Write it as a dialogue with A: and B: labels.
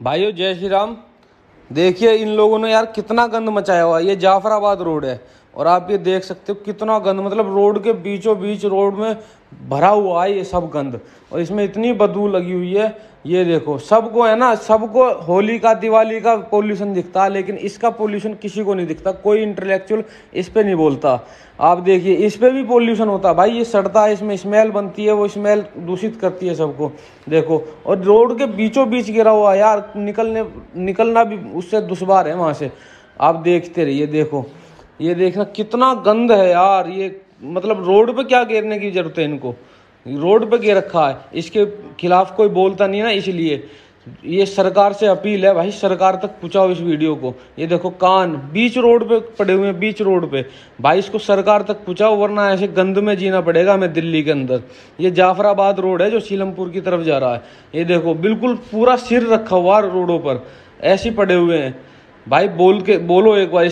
A: भाइयों, जय श्री राम। देखिए, इन लोगों ने यार कितना गंद मचाया हुआ ये जाफराबाद रोड है। और आप ये देख सकते हो कितना गंद मतलब रोड के बीचों बीच रोड में भरा हुआ है ये सब गंद। और इसमें इतनी बदबू लगी हुई है, ये देखो, सबको है ना, सबको होली का, दिवाली का पोल्यूशन दिखता है लेकिन इसका पोल्यूशन किसी को नहीं दिखता, कोई इंटेलेक्चुअल इस पर नहीं बोलता। आप देखिए, इस पर भी पोल्यूशन होता है भाई ये सड़ता है, इसमें स्मेल बनती है, वो स्मेल दूषित करती है सबको, देखो। और रोड के बीचों बीच गिरा हुआ यार, निकलने, निकलना भी उससे दुश्वार है वहाँ से। आप देखते रहिए, देखो। ये देखना कितना गंद है यार, ये मतलब रोड पे क्या गिरने की ज़रूरत है इनको? रोड पे गिर रखा है, इसके खिलाफ कोई बोलता नहीं ना इसलिए। ये सरकार से अपील है भाई, सरकार तक पहुंचाओ इस वीडियो को। ये देखो कान, बीच रोड पे पड़े हुए हैं, बीच रोड पे। भाई, इसको सरकार तक पहुंचाओ, वरना ऐसे गंद में जीना पड़ेगा हमें दिल्ली के अंदर। ये जाफराबाद रोड है जो सीलमपुर की तरफ़ जा रहा है। ये देखो, बिल्कुल पूरा सिर रखा हुआ रोडों पर। ऐसे पड़े हुए हैं। भाई, बोल के, बोलो एक बार